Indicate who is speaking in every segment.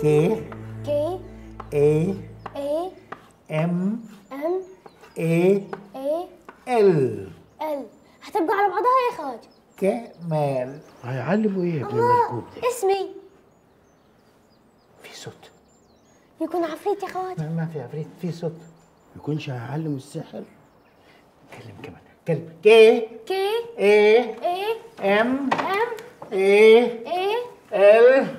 Speaker 1: كي
Speaker 2: كي
Speaker 1: اي
Speaker 2: اي
Speaker 1: ام
Speaker 2: ام
Speaker 1: اي
Speaker 2: اي
Speaker 1: ال
Speaker 2: ال هتبقى على بعضها يا خواجه.
Speaker 1: كمال.
Speaker 3: هيعلموا إيه يا ابن
Speaker 2: الله
Speaker 3: الملكوت؟
Speaker 2: اسمي.
Speaker 1: في صوت.
Speaker 2: يكون عفريت يا خواجه.
Speaker 1: ما ما في عفريت في صوت.
Speaker 3: يكونش هيعلم السحر.
Speaker 1: كلم كمان كلم. كي
Speaker 2: كي
Speaker 1: اي
Speaker 2: اي
Speaker 1: ام
Speaker 2: ام
Speaker 1: اي
Speaker 2: اي
Speaker 1: ال
Speaker 2: ال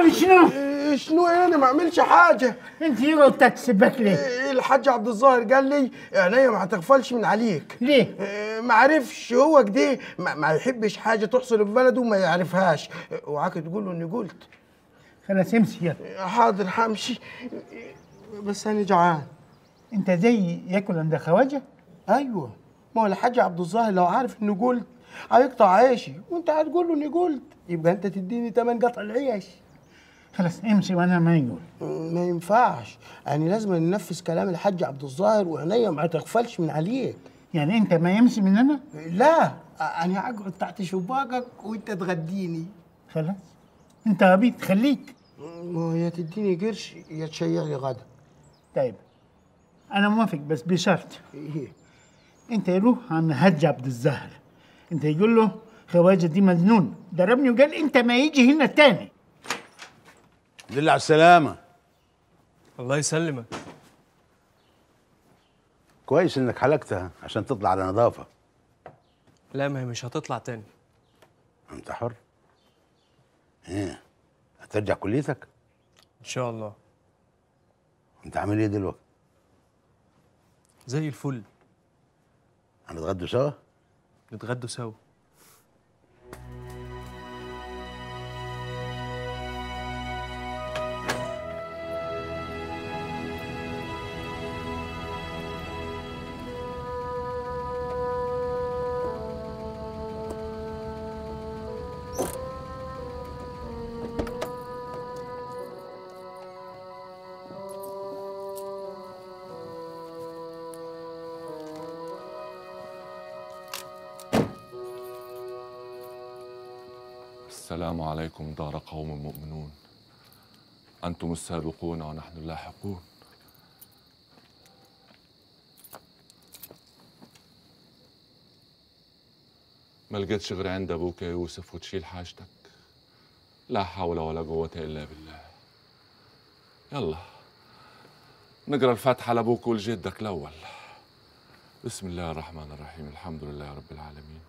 Speaker 1: ده يعمل شنو؟
Speaker 3: إيه شنو أنا ما أعملش حاجة.
Speaker 1: أنت يقعد تكسبك ليه؟
Speaker 3: إيه الحاج عبد الظاهر قال لي عينيا ما هتغفلش من عليك.
Speaker 1: ليه؟
Speaker 3: إيه ما عرفش هو كده ما, ما يحبش حاجة تحصل في بلده وما يعرفهاش. وعاك تقول له إني قلت.
Speaker 1: خلاص امشي يلا.
Speaker 3: حاضر همشي بس أنا جعان.
Speaker 1: أنت زي ياكل عند خواجة؟
Speaker 3: أيوه. ما هو الحاج عبد الظاهر لو عارف إني قلت هيقطع عيشي. وأنت هتقول له إني قلت. يبقى أنت تديني تمن قطع العيش.
Speaker 1: خلاص امشي وأنا ما يقول.
Speaker 3: ما ينفعش. يعني لازم ننفذ كلام الحاج عبد الظاهر وعينيا ما تغفلش من عليك.
Speaker 1: يعني انت ما يمشي مننا؟
Speaker 3: لا أنا هقعد تحت شباكك وأنت تغديني.
Speaker 1: خلاص. انت عبيط خليك
Speaker 3: ما يا تديني قرش يا تشيع لي غدا.
Speaker 1: طيب. أنا موافق بس بشرط.
Speaker 3: إيه.
Speaker 1: انت يروح عن حج عبد الزهر انت يقول له خواجة دي مجنون. ضربني وقال انت ما يجي هنا تاني.
Speaker 4: لله على السلامة.
Speaker 5: الله يسلمك.
Speaker 4: كويس إنك حلقتها عشان تطلع على نظافة.
Speaker 5: لا ما هي مش هتطلع تاني.
Speaker 4: أنت حر. إيه هترجع كليتك؟
Speaker 5: إن شاء الله.
Speaker 4: أنت عامل إيه دلوقتي؟
Speaker 5: زي الفل.
Speaker 4: هنتغدوا سوا؟
Speaker 5: نتغدوا سوا.
Speaker 6: السلام عليكم دار قوم مؤمنون. أنتم السابقون ونحن اللاحقون. ما لقيتش غير عند أبوك يا يوسف وتشيل حاجتك؟ لا حول ولا قوة إلا بالله. يلا نقرأ الفاتحة لأبوك ولجدك الأول. بسم الله الرحمن الرحيم. الحمد لله رب العالمين.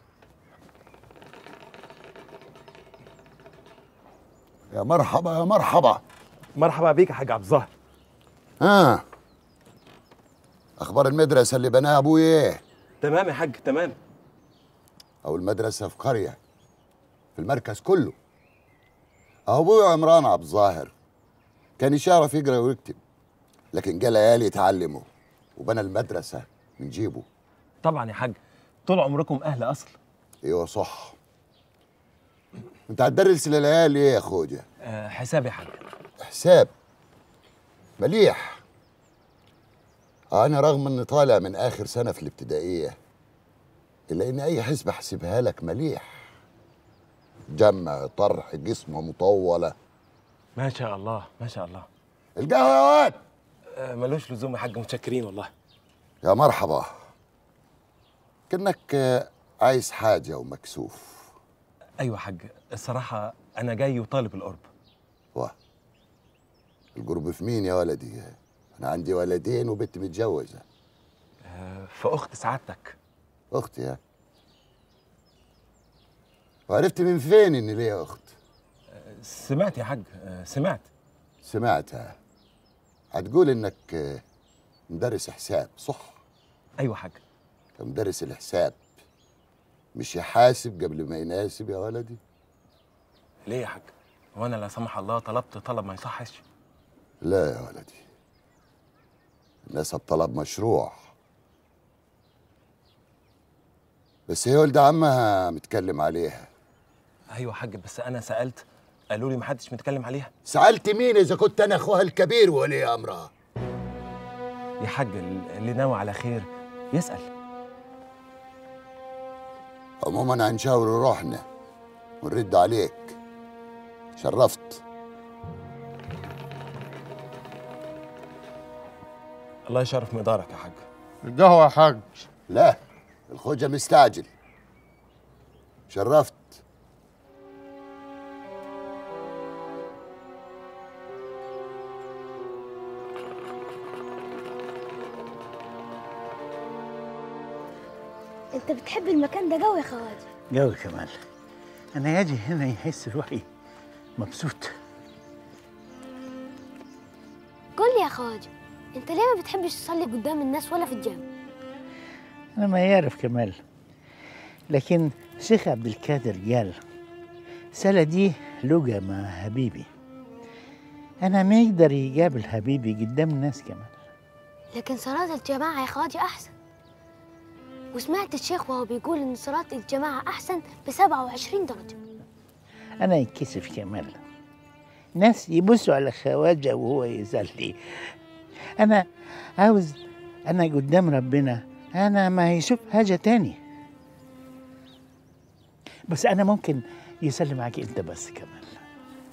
Speaker 7: يا مرحبا يا مرحبا.
Speaker 8: مرحبا بيك يا حاج عبد الظاهر.
Speaker 7: ها؟ أخبار المدرسة اللي بناها أبوي إيه؟
Speaker 8: تمام يا حاج تمام.
Speaker 7: أو المدرسة في قرية في المركز كله. أهو أبوي عمران عبد الظاهر. كان يعرف يقرأ ويكتب لكن جه ليالي يتعلمه وبنى المدرسة من جيبه.
Speaker 8: طبعا يا حاج طول عمركم أهل أصل.
Speaker 7: أيوه صح. انت هتدرس للعيال إيه يا خوجه
Speaker 8: أه حساب يا حاج.
Speaker 7: حساب. مليح. أنا رغم إني طالع من آخر سنة في الابتدائية إلا إن أي حسبة أحسبها لك مليح. جمع طرح جسمه مطولة.
Speaker 8: ما شاء الله ما شاء الله.
Speaker 7: القهوة يا واد!
Speaker 8: أه ملوش لزوم يا حاج متشكرين والله.
Speaker 7: يا مرحبا. كأنك آه، عايز حاجة ومكسوف.
Speaker 8: أيوه يا حاج الصراحة أنا جاي وطالب القرب.
Speaker 7: واه القرب في مين يا ولدي؟ أنا عندي ولدين وبنت متجوزة.
Speaker 8: أه فاخت سعادتك.
Speaker 7: أختي ها؟ وعرفت من فين إن ليا أخت؟
Speaker 8: سمعت يا حاج أه سمعت.
Speaker 7: سمعتها. هتقول إنك آه، مدرس حساب صح؟
Speaker 8: أيوه حاج.
Speaker 7: مدرس الحساب. مش يحاسب قبل ما يناسب يا ولدي.
Speaker 8: ليه يا حاج؟ هو أنا لا سمح الله طلبت طلب ما يصحش.
Speaker 7: لا يا ولدي الناس طلب مشروع. بس هي ولد عمها متكلم عليها.
Speaker 8: أيوه يا حاج بس أنا سألت قالوا لي محدش متكلم عليها.
Speaker 7: سألت مين إذا كنت أنا أخوها الكبير ولي أمرها؟
Speaker 8: يا حاج اللي ناوي على خير يسأل.
Speaker 7: عموما هنشاور روحنا. ونرد عليك. شرفت.
Speaker 8: الله يشرف مدارك يا حاج.
Speaker 3: القهوة يا حاج.
Speaker 7: لا الخوجة مستعجل. شرفت.
Speaker 2: بتحب المكان ده قوي يا خواجه.
Speaker 1: قوي كمال أنا يجي هنا يحس روحي مبسوط.
Speaker 2: قول لي يا خواجه أنت ليه ما بتحبش تصلي قدام الناس ولا في الجامع؟
Speaker 1: أنا ما يعرف كمال. لكن شيخ عبد القادر قال سنة دي لقى مع حبيبي. أنا ما يقدر يقابل حبيبي قدام الناس كمان.
Speaker 2: لكن صلاة الجماعة يا خواجه أحسن. وسمعت الشيخ وهو بيقول إن صلاة الجماعة أحسن ب 27 درجة.
Speaker 1: أنا يتكسف كمال ناس يبصوا على خواجه وهو يصلي أنا عاوز أنا قدام ربنا. أنا ما يشوف حاجة تاني. بس أنا ممكن يصلي معاك أنت بس كمان.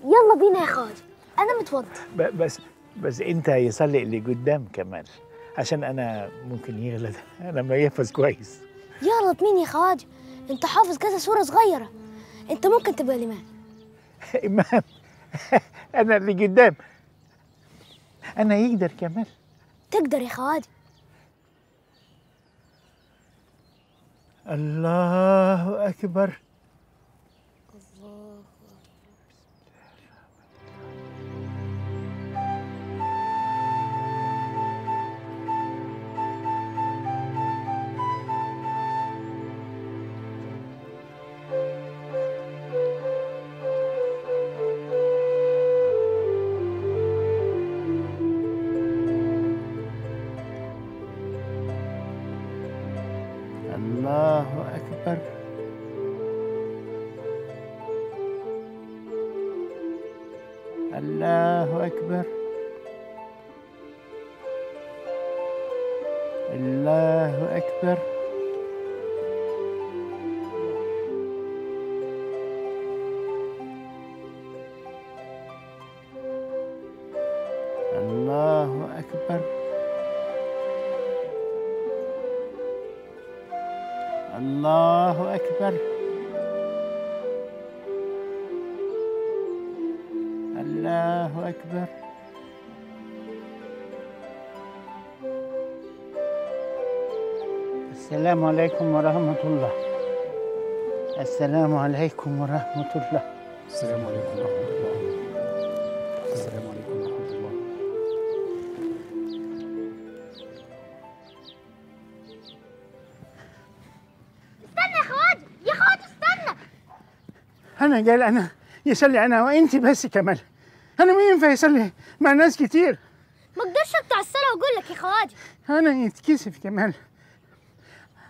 Speaker 2: يلا بينا يا خواجه. أنا متوضى
Speaker 1: ب- بس بس أنت يصلي اللي قدام كمان. عشان أنا ممكن يغلط. أنا ما يحفظ كويس.
Speaker 2: يغلط مين يا خواجه أنت حافظ كذا سورة صغيرة. أنت ممكن تبقى الإمام.
Speaker 1: إمام؟ أنا اللي قدام. أنا يقدر كمان.
Speaker 2: تقدر يا خواجه.
Speaker 1: الله أكبر. السلام عليكم ورحمة الله. السلام عليكم ورحمة الله.
Speaker 3: السلام عليكم ورحمة الله. السلام عليكم ورحمة الله.
Speaker 2: استنى يا خواجه يا خواجه استنى.
Speaker 1: أنا قال أنا يصلي أنا وأنت بس كمال أنا ما ينفع يصلي مع ناس كتير.
Speaker 2: ما أقدرش أقطع الصلاة وأقول لك يا خواجه
Speaker 1: أنا يتكسف كمال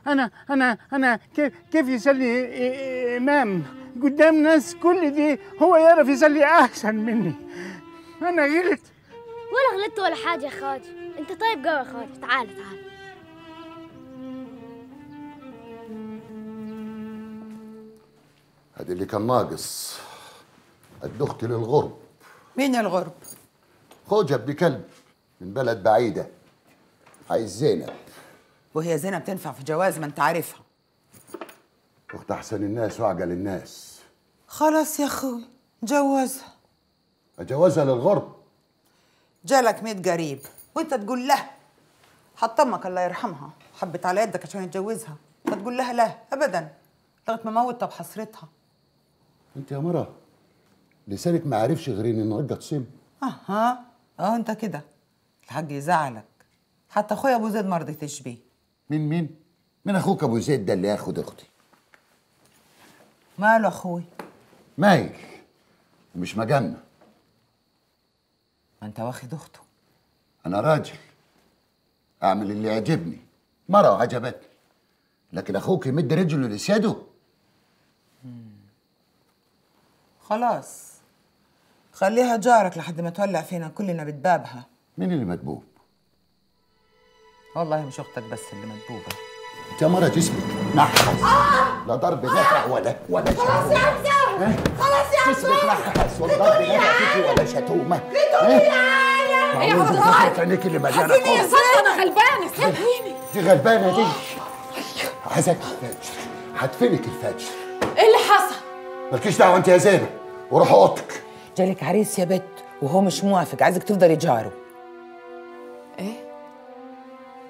Speaker 1: أنا أنا أنا كيف كيف يصلي إمام؟ قدام ناس كل دي هو يعرف يصلي أحسن مني. أنا غلط
Speaker 2: ولا غلطت ولا حاجة يا خواجه أنت طيب قوي يا خواجه تعال تعال.
Speaker 7: هذا اللي كان ناقص. الدخت للغرب.
Speaker 9: مين الغرب؟
Speaker 7: خوجة ابن كلب من بلد بعيدة. عايز زينب.
Speaker 9: وهي زينب تنفع في جواز ما انت عارفها
Speaker 7: أخت أحسن الناس وأعقل الناس.
Speaker 9: خلاص يا أخوي جوزها.
Speaker 7: أجوزها للغرب.
Speaker 9: جالك ميت قريب وأنت تقول له حتى أمك الله يرحمها حبت على يدك عشان يتجوزها. ما تقول لها لا ابدا. لغاية ما موتها بحسرتها.
Speaker 7: أنت يا مرة لسانك ما عارفش غير إن النهارده سم
Speaker 9: أها آه أنت كده. الحاج يزعلك. حتى أخويا أبو زيد ما رضيتش بيه.
Speaker 7: مين مين؟ من أخوك أبو زيد ده اللي ياخد أختي.
Speaker 9: ماله أخوي؟
Speaker 7: مايل ومش مجنة.
Speaker 9: ما أنت واخد أخته.
Speaker 7: أنا راجل. أعمل اللي يعجبني. مرة وعجبتني. لكن أخوك يمد رجله لسياده؟
Speaker 9: خلاص. خليها جارك لحد ما تولع فينا كلنا بتبابها
Speaker 7: مين اللي مدبوب؟
Speaker 9: والله مش أختك بس اللي مدبوبه
Speaker 7: أنت يا مرة جسمك نحس لا ضرب نفع ولا ولا خلاص يا حمزة خلاص يا حمزة جسمك نحس ولا ضرب نفع فيكي ولا تقولي معايا؟ يا عينيك اللي مليانة قوة
Speaker 10: غلبانة سيبيني
Speaker 7: دي غلبانة دي. عايزك الفجر هدفنك الفجر
Speaker 10: إيه اللي حصل؟
Speaker 7: مالكيش دعوة أنت يا زينب. وروح أوضتك.
Speaker 9: جالك عريس يا بت وهو مش موافق. عايزك تفضلي جاره
Speaker 10: إيه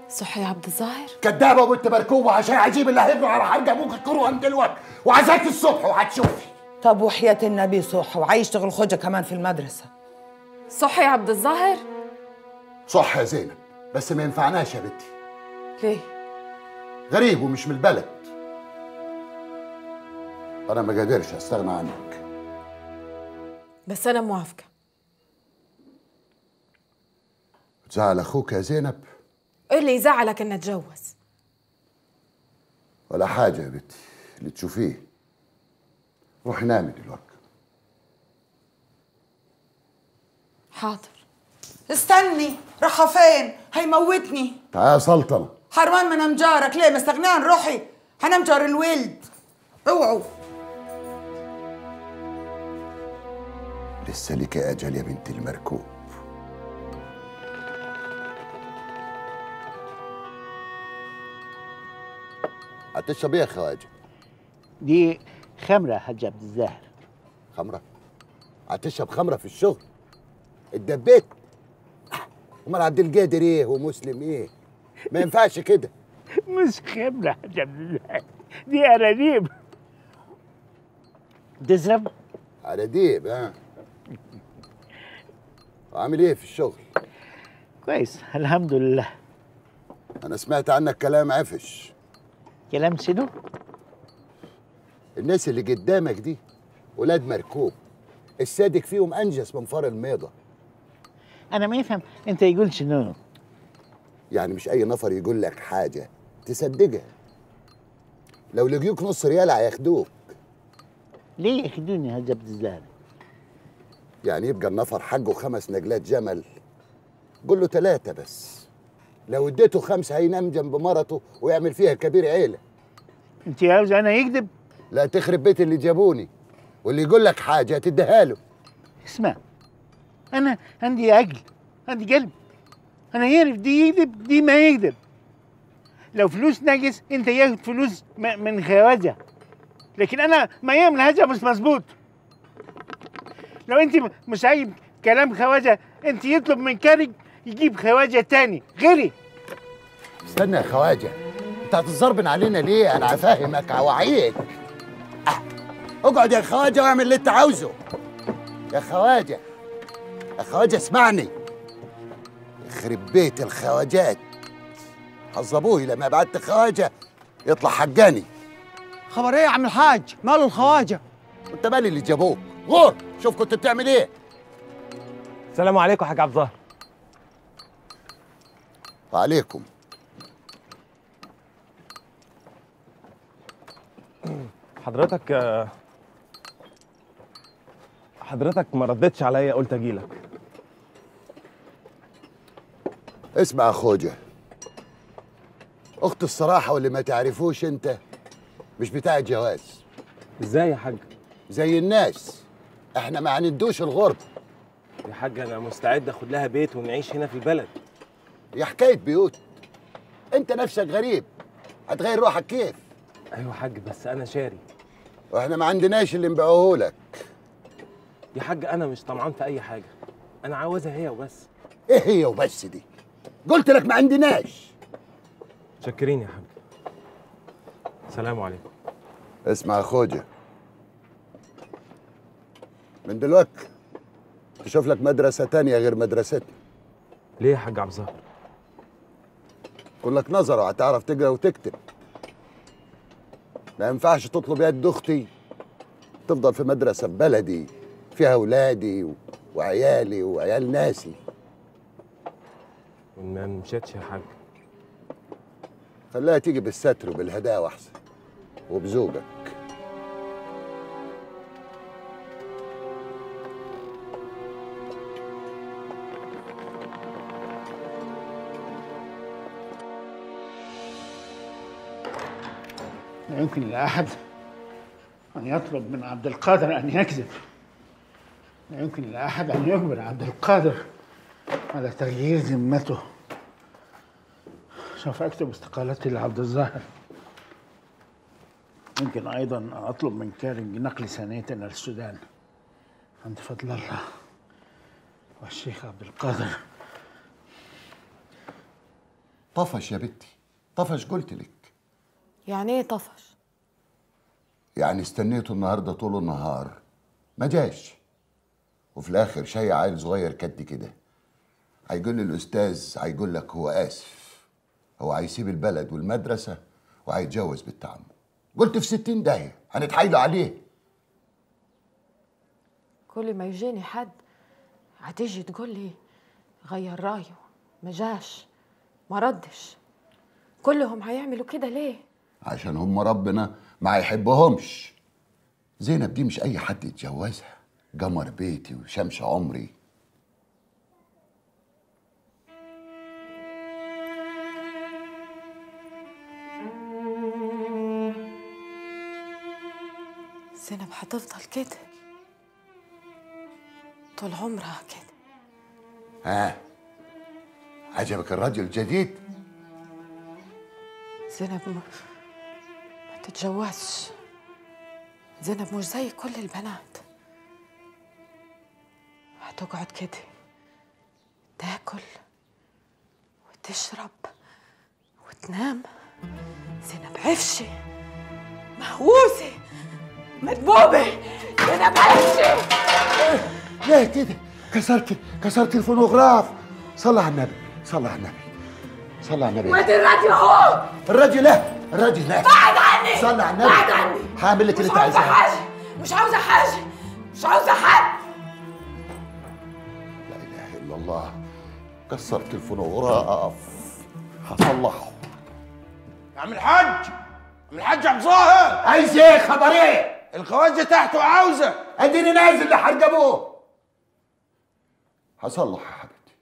Speaker 10: صح يا عبد الظاهر؟
Speaker 7: كدابة وانت مركوبه عشان عجيب اللي هيجروا على حرج أبوك الكروهن دلوقتي وعايزاك الصبح وهتشوفي
Speaker 9: طب وحياة النبي صح وعايشتغل خوجة كمان في المدرسة.
Speaker 10: صح يا عبد الظاهر؟
Speaker 7: صح يا زينب بس ما ينفعناش يا بنتي.
Speaker 10: ليه؟
Speaker 7: غريب ومش من البلد. أنا ما قادرش أستغنى عنك.
Speaker 10: بس أنا موافقة.
Speaker 7: تزعل أخوك يا زينب؟
Speaker 10: إيه اللي يزعلك ان اتجوز
Speaker 7: ولا حاجة يا بنتي اللي تشوفيه. روحي نامي دلوقتي.
Speaker 10: حاضر.
Speaker 9: استني راحة فين؟ هيموتني
Speaker 7: تعال يا سلطنه
Speaker 9: حرمان من أمجارك. ليه مستغنيان؟ روحي. هنمجر الولد. اوعوا.
Speaker 7: لسه لك أجل يا بنت المركوب. هتشرب إيه يا خواجه.
Speaker 1: دي خمرة يا حاج عبد الزاهر
Speaker 7: خمره هتشرب خمرة في الشغل. اتدبيت أمال عبد القادر إيه ومسلم إيه؟ ما ينفعش كده.
Speaker 1: مش خمرة يا عبد الزاهر دي أنانيب تشرب
Speaker 7: على ديب ها. عامل إيه في الشغل؟
Speaker 1: كويس الحمد لله.
Speaker 7: أنا سمعت عنك كلام عفش.
Speaker 1: كلام شنو؟
Speaker 7: الناس اللي قدامك دي ولاد مركوب. الصادق فيهم أنجس من فار الميضة.
Speaker 1: أنا ما يفهم. أنت يقول شنو؟
Speaker 7: يعني مش أي نفر يقول لك حاجة تصدقها لو لقيوك نص ريال هياخدوك.
Speaker 1: ليه ياخدوني يا حاج عبد الزاهر؟
Speaker 7: يعني يبقى النفر حقه خمس نجلات جمل. قول له ثلاثة بس. لو اديته خمسة هينام جنب مرته ويعمل فيها كبير عيلة.
Speaker 1: أنت عاوز أنا يكذب؟
Speaker 7: لا تخرب بيت اللي جابوني. واللي يقول لك حاجة تديها له.
Speaker 1: اسمع أنا عندي عقل عندي قلب. أنا يعرف دي يكذب دي ما يكذب. لو فلوس ناقص أنت ياخد فلوس من خواجة. لكن أنا ما يعمل حاجة مش مظبوط. لو أنت م- مش عايب كلام خواجة أنت يطلب من كارج يجيب خواجة تاني غيري.
Speaker 7: استنى يا خواجة. انت هتزربن علينا ليه؟ أنا هفهمك اوعيك أه. اقعد يا خواجة واعمل اللي انت عاوزه. يا خواجة يا خواجة اسمعني. يخرب بيت الخواجات. حظبوه لما بعت خواجة يطلع حقاني.
Speaker 3: خبر إيه يا عم الحاج؟ ماله الخواجة؟
Speaker 7: انت مالي اللي جابوك غور! شوف كنت بتعمل إيه.
Speaker 8: السلام عليكم يا حاج عبد الظاهر.
Speaker 7: وعليكم.
Speaker 8: حضرتك حضرتك ما ردتش عليا قلت اجيلك
Speaker 7: اسمع يا خوجة أخت الصراحة واللي ما تعرفوش أنت مش بتاع جواز
Speaker 8: إزاي يا حاج؟
Speaker 7: زي الناس. إحنا ما عندوش الغرب.
Speaker 8: يا حاج أنا مستعد آخد لها بيت ونعيش هنا في البلد.
Speaker 7: دي حكاية بيوت. أنت نفسك غريب. هتغير روحك كيف؟
Speaker 8: أيوه يا حاج بس أنا شاري.
Speaker 7: وإحنا ما عندناش اللي نبيعوه لك.
Speaker 8: يا حاج أنا مش طمعان في أي حاجة. أنا عاوزها هي وبس.
Speaker 7: إيه هي وبس دي؟ قلت لك ما عندناش.
Speaker 8: شكرين يا حاج. سلام عليكم.
Speaker 7: اسمع يا خوجة. من دلوقتي تشوف لك مدرسة تانية غير مدرستنا.
Speaker 8: ليه يا حاج عبد الظاهر؟
Speaker 7: كن لك نظرة هتعرف تقرا وتكتب. ما ينفعش تطلب يد أختي. تفضل في مدرسة في بلدي فيها أولادي و- وعيالي وعيال ناسي.
Speaker 8: ما مشيتش يا حاج.
Speaker 7: خليها تيجي بالستر وبالهداوة أحسن وبزوجك.
Speaker 1: لا يمكن لأحد أن يطلب من عبد القادر أن يكذب. لا يمكن لأحد أن يجبر عبد القادر على تغيير ذمته. سوف أكتب استقالتي لعبد الظاهر. يمكن أيضا أطلب من كارنج نقل ثانيتنا للسودان عند فضل الله والشيخ عبد القادر.
Speaker 7: طفش يا بنتي. طفش قلت لك.
Speaker 10: يعني إيه طفش؟
Speaker 7: يعني استنيته النهارده طول النهار. ما جاش. وفي الآخر شيء عيل صغير كد كده. هيقول لي الاستاذ هيقول لك هو آسف. هو هيسيب البلد والمدرسة وهيتجوز بنت عمه قلت في ستين داهية. هنتحايلوا عليه.
Speaker 10: كل ما يجيني حد هتيجي تقول لي غير رأيه. ما جاش. ما ردش. كلهم هيعملوا كده ليه؟
Speaker 7: عشان هم ربنا ما يحبهمش. زينب دي مش أي حد يتجوزها. قمر بيتي وشمس عمري.
Speaker 10: زينب هتفضل كده؟ طول عمرها كده.
Speaker 7: ها؟ عجبك الرجل الجديد؟
Speaker 10: زينب تتجوزش. زينب مش زي كل البنات. هتقعد كده تاكل وتشرب وتنام. زينب عفشة مهووسة مدبوبة زينب عفشة
Speaker 7: ليه كده؟ كسرت كسرت الفونوغراف. صلى على النبي صلى على النبي صلى على النبي.
Speaker 10: وادي الراديو. اهو
Speaker 7: الراجل لا. الراجل لا
Speaker 10: بعد عني.
Speaker 7: صلى على النبي
Speaker 10: بعد عني.
Speaker 7: هعمل لك اللي
Speaker 10: مش
Speaker 7: انت عايزاه.
Speaker 10: حاجة. مش عاوزة حاجة. مش عاوزة حد
Speaker 7: لا إله إلا الله. كسرت الفونوغراف هصلحه
Speaker 3: يا عم الحاج. عم الحاج عبد الظاهر
Speaker 7: عايز إيه خبر إيه
Speaker 3: الخواجة تحته عاوزة.
Speaker 7: أديني نازل لحد أبوه. هصلح يا حبيبتي.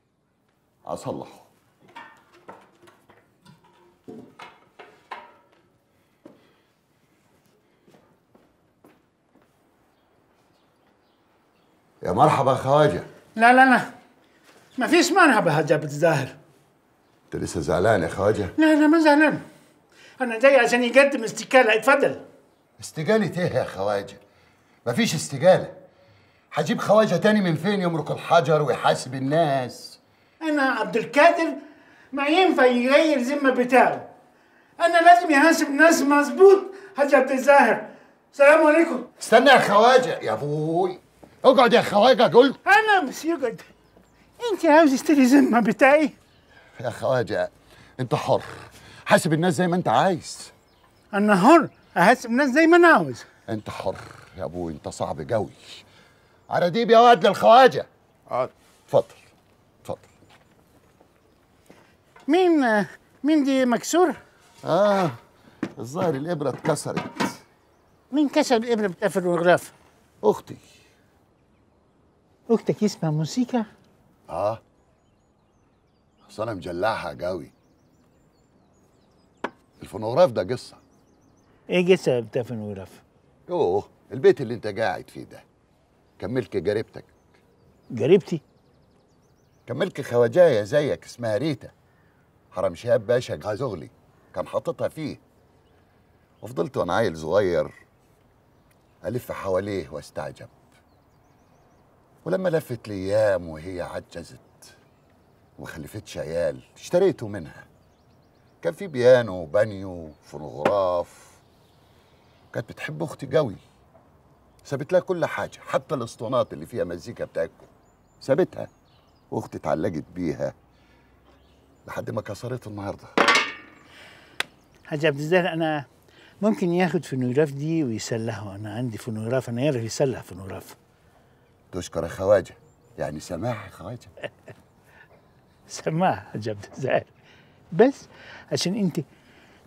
Speaker 7: هصلحه يا مرحبا خواجه.
Speaker 1: لا لا لا. ما فيش مانع بهجة الظاهر
Speaker 7: انت لسه زعلان يا خواجه؟
Speaker 1: لا أنا ما زعلان. أنا جاي عشان يقدم استقالة اتفضل.
Speaker 7: استقالة إيه يا خواجه؟ مفيش استقالة. هجيب خواجه تاني من فين يمرق الحجر ويحاسب الناس؟
Speaker 1: أنا عبد القادر ما ينفع يغير ذمة بتاعه. أنا لازم يحاسب الناس مظبوط عبد الظاهر السلام عليكم.
Speaker 7: استنى يا خواجه. يا أبوي. اقعد يا خواجه قلت
Speaker 1: أنا مش يقعد. أنت عاوز تشتري ذمة بتاعي؟
Speaker 7: يا خواجة أنت حر. حاسب الناس زي ما أنت عايز.
Speaker 1: أنا حر؟ أحاسب الناس زي ما أنا عاوز.
Speaker 7: أنت حر يا أبوي أنت صعب قوي. على ديب يا واد للخواجة.
Speaker 3: حاضر
Speaker 7: اتفضل اتفضل
Speaker 1: مين مين دي مكسور؟
Speaker 7: آه الظاهر الإبرة اتكسرت.
Speaker 1: مين كسر الإبرة بتاع الفونوغراف؟
Speaker 7: أختي.
Speaker 1: أختك اسمها موسيقى؟
Speaker 7: آه. اصل أنا مجلعها قوي. الفونوغراف ده قصة.
Speaker 1: إيه قصة بتاع الفونوغراف؟
Speaker 7: يوه البيت اللي أنت قاعد فيه ده. كان ملك جاربتك
Speaker 1: قريبتي؟
Speaker 7: كان ملك خواجايه زيك اسمها ريتا. حرم شهاب باشا غازغلي. كان حاططها فيه. وفضلت وأنا عيل صغير ألف حواليه وأستعجب. ولما لفت الأيام وهي عجزت وما خلفتش عيال اشتريته منها. كان في بيانو وبانيو وفونوغراف. كانت بتحب أختي قوي. سابت لها كل حاجة حتى الاسطوانات اللي فيها مزيكا بتاعتكم. سابتها وأختي اتعلقت بيها لحد ما كسرته النهارده.
Speaker 1: حاج عبد الظاهر أنا ممكن ياخد فونوغراف دي ويصلحه أنا عندي فونوغراف أنا يعرف يصلح فونوغراف.
Speaker 7: تشكر يا خواجه. يعني سماح يا خواجه.
Speaker 1: حاج عبد الظاهر بس عشان أنت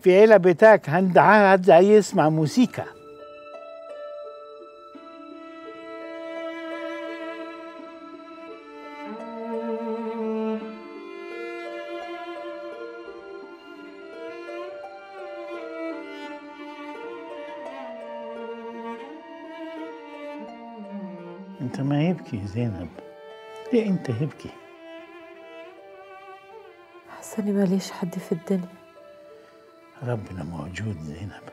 Speaker 1: في عيلة بتاعك حد عايز يسمع موسيقى. انت يبكي زينب. ليه انت يبكي
Speaker 10: حاسة إني ماليش حد في الدنيا.
Speaker 1: ربنا موجود زينب.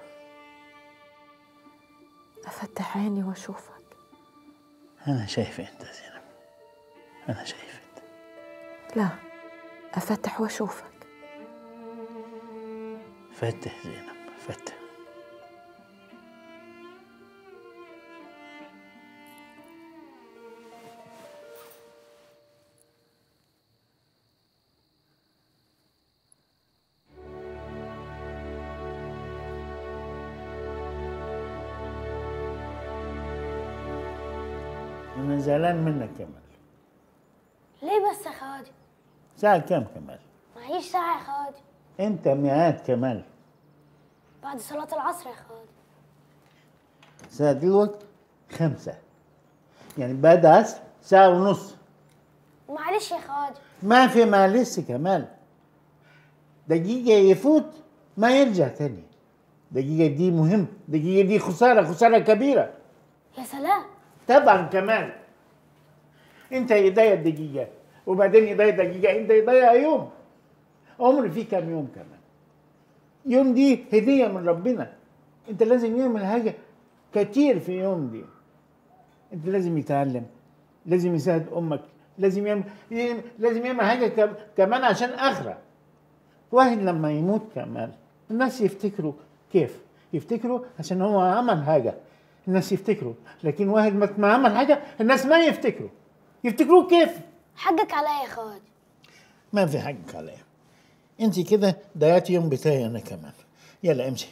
Speaker 10: أفتح عيني وأشوفك.
Speaker 1: أنا شايف أنت زينب. أنا شايف
Speaker 10: لا أفتح وأشوفك.
Speaker 1: فتح زينب فتح. زعلان منك كمال
Speaker 2: ليه بس يا خواجه
Speaker 1: ساعة كم كمال؟
Speaker 2: معيش ساعة يا خواجه
Speaker 1: أنت ميعاد كمال.
Speaker 2: بعد صلاة العصر يا خواجه
Speaker 1: ساعة دلوقتي؟ خمسة. يعني بعد عصر؟ ساعة ونص.
Speaker 2: معلش يا خواجه
Speaker 1: ما في معلش كمال. دقيقة يفوت ما يرجع تاني. دقيقة دي مهم دقيقة دي خسارة خسارة كبيرة.
Speaker 2: يا سلام.
Speaker 1: طبعا كمان انت يضيع دقيقة وبعدين يضيع دقيقة انت يضيع يوم. عمري فيه كام يوم كمان. يوم دي هدية من ربنا. انت لازم يعمل حاجة كتير في يوم دي. انت لازم يتعلم لازم يساعد أمك لازم يعمل لازم يعمل حاجة كم- كمان عشان اخرة واحد لما يموت كمان الناس يفتكروا كيف؟ يفتكروا عشان هو عمل حاجة. الناس يفتكروا. لكن واحد ما عمل حاجة الناس ما يفتكروا. يفتكروه كيف؟
Speaker 2: حقك عليا يا خواجه
Speaker 1: ما في حقك عليا. انت كده ضيعتي يوم بتاعي أنا كمان. يلا امشي.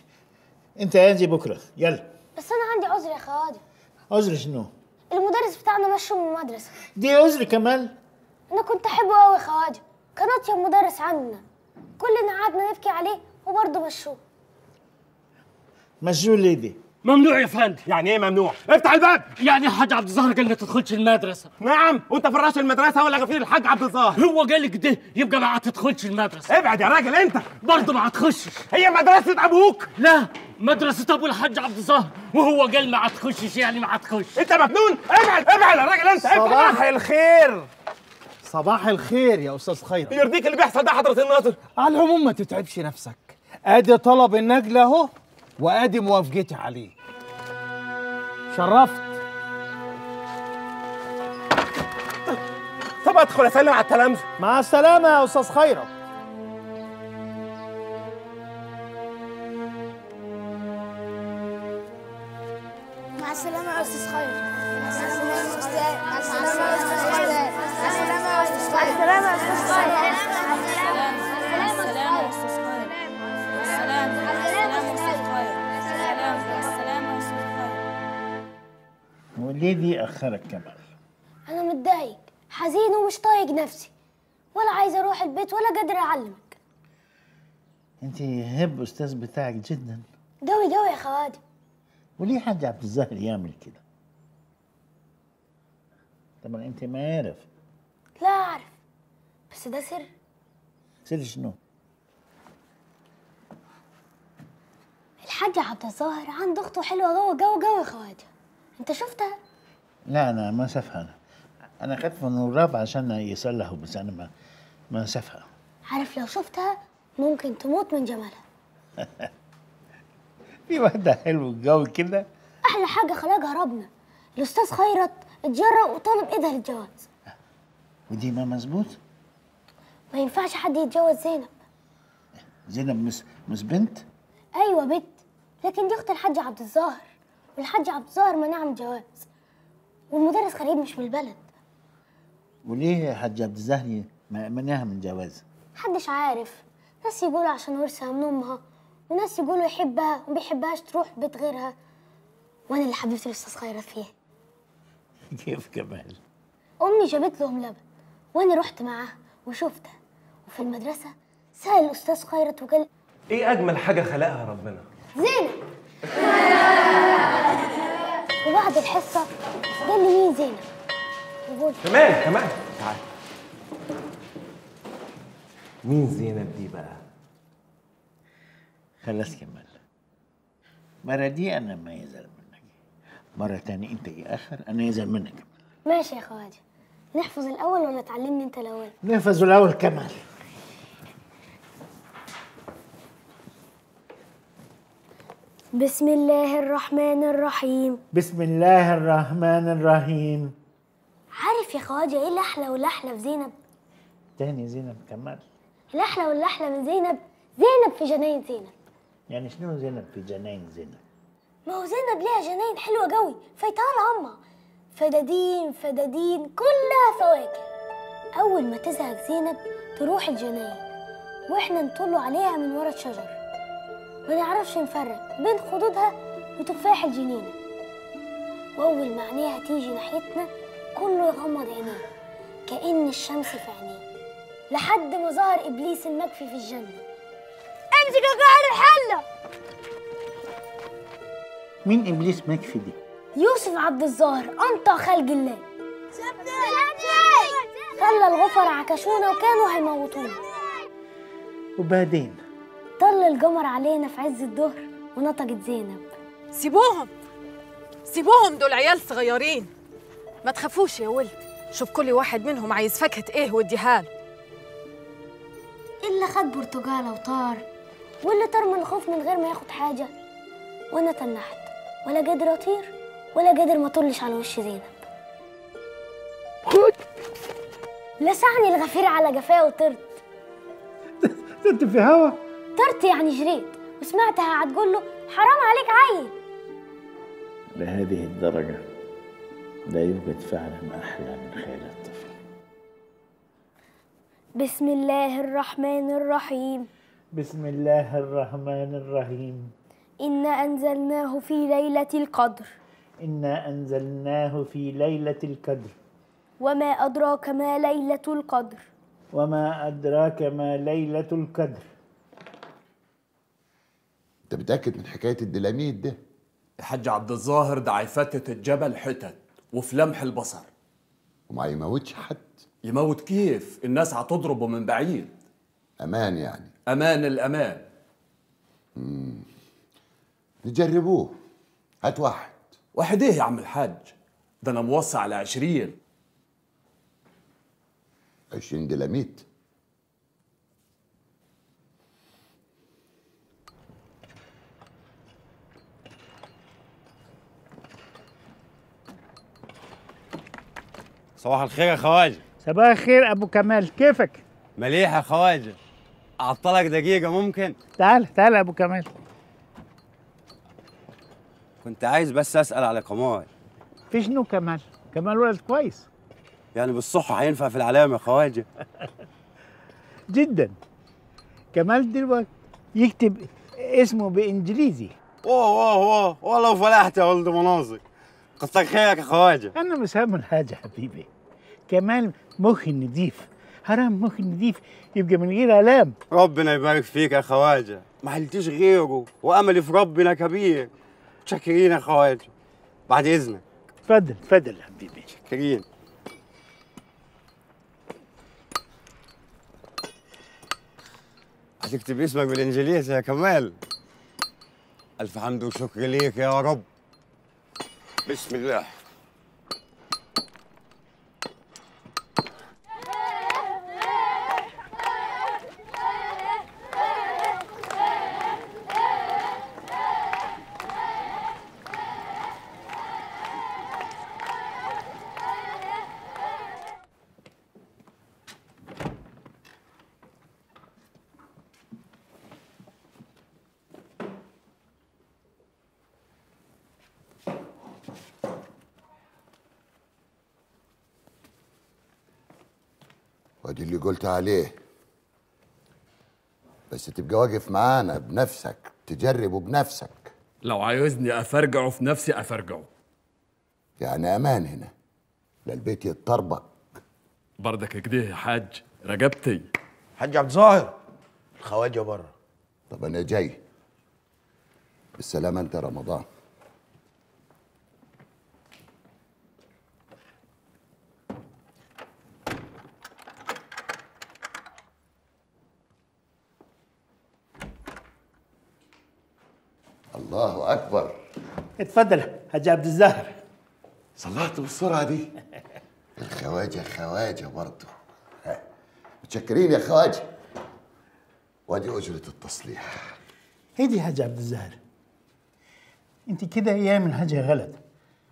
Speaker 1: انت أجي بكرة. يلا.
Speaker 2: بس أنا عندي عذر يا خواجه
Speaker 1: عذر شنو؟
Speaker 2: المدرس بتاعنا مشوا من المدرسة.
Speaker 1: دي عذر كمال
Speaker 2: أنا كنت احبه قوي يا خواجه كان اطيب مدرس عندنا. كلنا قعدنا نبكي عليه وبرضه مشوه.
Speaker 1: مشوا لي دي؟
Speaker 11: ممنوع يا فندم.
Speaker 8: يعني إيه ممنوع؟ افتح الباب.
Speaker 11: يعني الحاج عبد الظاهر قال ما تدخلش المدرسة.
Speaker 8: نعم. وانت فراش المدرسة ولا غفير الحاج عبد الظاهر؟
Speaker 11: هو قال لك ده يبقى ما تدخلش المدرسة.
Speaker 8: ابعد يا راجل انت.
Speaker 11: برضه ما تخشش.
Speaker 8: هي مدرسة أبوك.
Speaker 11: لا مدرسة أبو الحاج عبد الظاهر. وهو قال ما تخشش يعني ما تخش
Speaker 8: انت مجنون. ابعد ابعد يا راجل انت.
Speaker 12: صباح
Speaker 8: الخير.
Speaker 12: صباح الخير يا أستاذ خيرت
Speaker 8: يرضيك اللي بيحصل ده حضرة الناظر.
Speaker 12: على العموم ما تتعبش نفسك. أدي طلب النجله أهو وأدي موافقتي عليه. شرفت.
Speaker 8: طب أدخل أسلم على التلامذة.
Speaker 12: مع
Speaker 2: السلامة يا أستاذ خيرت.
Speaker 1: وليه دي أخرك كمال.
Speaker 2: أنا متضايق حزين ومش طايق نفسي. ولا عايز أروح البيت ولا قادر أعلمك.
Speaker 1: أنت هب أستاذ بتاعك جدا.
Speaker 2: قوي قوي يا خوادم.
Speaker 1: وليه حاج عبد الظاهر يعمل كده؟ طبعا أنت ما عارف.
Speaker 2: لا أعرف. بس ده سر.
Speaker 1: سر شنو؟
Speaker 2: الحاج عبد الظاهر عنده أخته حلوة جوه جو جو يا خوادم. أنت شفتها؟
Speaker 1: لا أنا ما شافها أنا أنا خدت من الراب عشان يصلحوا بس أنا ما ما شافها
Speaker 2: عارف لو شفتها ممكن تموت من جمالها.
Speaker 1: في واحدة حلوة جو كده.
Speaker 2: أحلى حاجة خلقها ربنا. الأستاذ خيرت اتجرأ وطلب إيدها للجواز.
Speaker 1: ودي ما مظبوط؟
Speaker 2: ما ينفعش حد يتجوز زينب.
Speaker 1: زينب مش مش بنت؟
Speaker 2: أيوة بنت. لكن دي أخت الحاج عبد الظاهر. والحاج عبد الظاهر منعها من الجواز والمدرس غريب مش من البلد.
Speaker 1: وليه حاج عبد الظاهر ما- منعها من جواز
Speaker 2: محدش عارف. ناس يقولوا عشان ورثها من أمها وناس يقولوا يحبها وما بيحبهاش تروح بيت غيرها. وأنا اللي حبيت الأستاذ خيرت فيها.
Speaker 1: كيف كمال؟
Speaker 2: أمي جابت لهم لبن وأنا رحت معاها وشفتها. وفي المدرسة سأل الأستاذ خيرت وقال
Speaker 8: إيه أجمل حاجة خلقها ربنا؟
Speaker 2: زينب وبعد الحصة قال لي مين زينب؟ يقول
Speaker 8: كمان كمان. تعال. مين زينب دي بقى؟
Speaker 1: خلاص كمال. مرة دي أنا ما يزعل منك. مرة تانية أنت يأخر أنا يزعل منك.
Speaker 2: ماشي يا خواجة. نحفظ الأول ولا تعلمني أنت الأول؟
Speaker 1: نحفظ الأول كمال.
Speaker 2: بسم الله الرحمن الرحيم.
Speaker 1: بسم الله الرحمن الرحيم.
Speaker 2: عارف يا خواجة إيه الأحلى والأحلى في زينب؟
Speaker 1: تاني زينب كمال.
Speaker 2: الأحلى والأحلى من زينب؟ زينب في جناين زينب.
Speaker 1: يعني شنو زينب في جنين زينب؟
Speaker 2: ما هو زينب ليها جناين حلوة قوي فايتها أمها. فدادين فدادين كلها فواكه. أول ما تزهق زينب تروح الجناين وإحنا نطلوا عليها من ورا الشجر. ما نعرفش نفرق بين خدودها وتفاح الجنينة. وأول ما عينيها تيجي ناحيتنا كله يغمض عينيه كأن الشمس في عينيه لحد ما ظهر إبليس المكفي في الجنة. أمسك يا قاعد الحلة!
Speaker 1: مين إبليس مكفي دي؟
Speaker 2: يوسف عبد الظاهر أنطى خلق الله. خلى الغفر عكشونا وكانوا هيموتونا.
Speaker 1: وبعدين؟
Speaker 2: طل القمر علينا في عز الظهر ونطقت زينب.
Speaker 10: سيبوهم! سيبوهم دول عيال صغيرين. ما تخافوش يا ولد. شوف كل واحد منهم عايز فاكهة إيه واديها له.
Speaker 2: اللي خد برتقالة وطار واللي طار من الخوف من غير ما ياخد حاجة. وأنا تنحت ولا قادر أطير ولا قادر ما أطلش على وش زينب. لسعني الغفير على جفاه وطرت
Speaker 1: أنت في هوا؟
Speaker 2: طرت يعني جريت وسمعتها هتقول له حرام عليك عيل.
Speaker 1: لهذه الدرجة لا يوجد فعلا أحلى من خيال الطفل.
Speaker 2: بسم الله الرحمن الرحيم.
Speaker 1: بسم الله الرحمن الرحيم.
Speaker 2: إنا أنزلناه في ليلة القدر.
Speaker 1: إنا أنزلناه في ليلة القدر.
Speaker 2: وما أدراك ما ليلة القدر.
Speaker 1: وما أدراك ما ليلة القدر.
Speaker 7: انت متأكد من حكاية الدلاميد ده؟
Speaker 13: الحاج عبد الظاهر ده هيفتت الجبل حتت وفي لمح البصر.
Speaker 7: وما يموتش حد.
Speaker 13: يموت كيف؟ الناس هتضربه من بعيد.
Speaker 7: أمان يعني.
Speaker 13: أمان الأمان.
Speaker 7: مم. نجربوه. هات واحد.
Speaker 13: واحد إيه يا عم الحاج؟ ده أنا موصي على عشرين.
Speaker 7: عشرين دلاميت
Speaker 14: صباح الخير يا خواجه.
Speaker 1: صباح الخير أبو كمال. كيفك؟
Speaker 14: مليح يا خواجه. أعطلك دقيقة ممكن؟
Speaker 1: تعال تعال أبو كمال.
Speaker 14: كنت عايز بس أسأل على كمال.
Speaker 1: في شنو كمال؟ كمال ولد كويس.
Speaker 14: يعني بالصحة هينفع في العلامة يا خواجه؟
Speaker 1: جدا. كمال دلوقتي يكتب اسمه بإنجليزي.
Speaker 14: اوه اوه اوه والله فلحت يا ولد مناظر. كتر خيرك يا خواجه.
Speaker 1: أنا مش هم الحاجة حبيبي. كمال مخ نضيف حرام مخ نضيف يبقى من غير آلام.
Speaker 14: ربنا يبارك فيك يا خواجة. ما حلتيش غيره. وأملي في ربنا كبير. شاكرين يا خواجة. بعد إذنك.
Speaker 1: اتفضل اتفضل يا حبيبي.
Speaker 14: شاكرين هتكتب اسمك بالإنجليزي يا كمال. ألف حمد وشكر ليك يا رب. بسم الله.
Speaker 7: قلت عليه. بس تبقى واقف معانا بنفسك تجربه بنفسك.
Speaker 13: لو عايزني افرجعه في نفسي افرجعه
Speaker 7: يعني أمان هنا. لا البيت يتطربق.
Speaker 13: بردك كده يا حاج رجبتي
Speaker 3: حاج عبد الظاهر الخواجة بره
Speaker 7: طب أنا جاي. بالسلامة أنت رمضان. الله أكبر.
Speaker 1: اتفضل حاج عبد الزهر
Speaker 7: صلحت بالسرعة دي. الخواجه خواجة برضه متشكرين يا خواجة. وادي أجرة التصليح.
Speaker 1: هدي يا حاج عبد الزهر انت كده يعمل حاجة غلط؟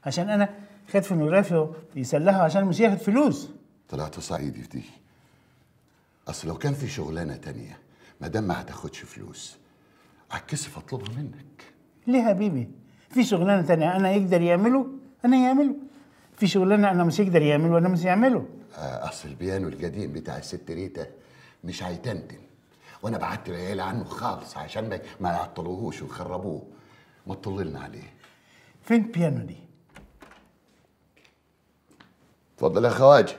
Speaker 1: عشان أنا خدت فنوغرافيا يسلحوا عشان مش ياخد فلوس.
Speaker 7: طلعت صعيدي في دي. أصل لو كان في شغلانة تانية ما دام ما هتاخدش فلوس هتكسف أطلبها منك.
Speaker 1: ليه يا حبيبي؟ في شغلانة تانية أنا يقدر يعمله؟ أنا يعمله. في شغلانة أنا مش يقدر يعمله أنا مش يعمله.
Speaker 7: آه، أصل البيانو القديم بتاع الست ريتا مش هيتنتن وأنا بعت العيال عنه خالص عشان ما, ما يعطلوهوش ويخربوه. ما تطللنا عليه.
Speaker 1: فين البيانو دي؟
Speaker 7: اتفضل يا خواجه.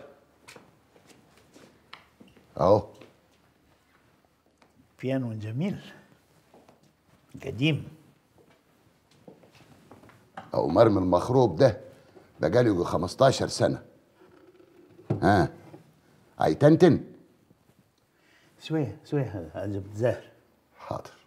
Speaker 7: أهو.
Speaker 1: بيانو جميل. قديم.
Speaker 7: أو مرمي المخروب ده بقاله يجي 15 سنة. ها؟ هيتنتن
Speaker 1: شوية شوية هذا بتزهر
Speaker 7: حاضر.